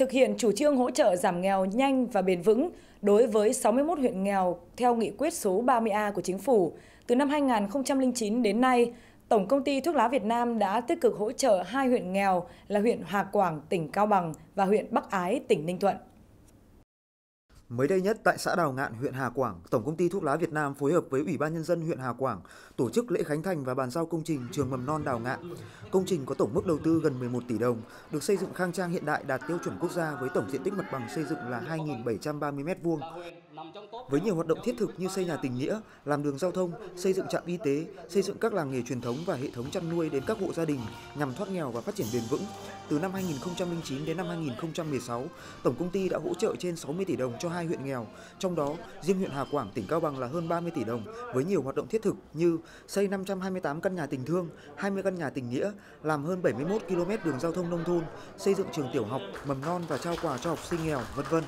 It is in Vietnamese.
thực hiện chủ trương hỗ trợ giảm nghèo nhanh và bền vững đối với 61 huyện nghèo theo nghị quyết số 30A của Chính phủ. Từ năm 2009 đến nay, Tổng công ty Thuốc lá Việt Nam đã tích cực hỗ trợ hai huyện nghèo là huyện Hà Quảng, tỉnh Cao Bằng và huyện Bắc Ái, tỉnh Ninh Thuận. Mới đây nhất tại xã Đào Ngạn, huyện Hà Quảng, Tổng công ty Thuốc lá Việt Nam phối hợp với Ủy ban nhân dân huyện Hà Quảng tổ chức lễ khánh thành và bàn giao công trình trường mầm non Đào Ngạn. Công trình có tổng mức đầu tư gần 11 tỷ đồng, được xây dựng khang trang hiện đại đạt tiêu chuẩn quốc gia với tổng diện tích mặt bằng xây dựng là 2.730 m2. Với nhiều hoạt động thiết thực như xây nhà tình nghĩa, làm đường giao thông, xây dựng trạm y tế, xây dựng các làng nghề truyền thống và hệ thống chăn nuôi đến các hộ gia đình nhằm thoát nghèo và phát triển bền vững, từ năm 2009 đến năm 2016, tổng công ty đã hỗ trợ trên 60 tỷ đồng cho hai huyện nghèo, trong đó riêng huyện Hà Quảng, tỉnh Cao Bằng là hơn 30 tỷ đồng với nhiều hoạt động thiết thực như xây 528 căn nhà tình thương, 20 căn nhà tình nghĩa, làm hơn 71 km đường giao thông nông thôn, xây dựng trường tiểu học, mầm non và trao quà cho học sinh nghèo, vân vân.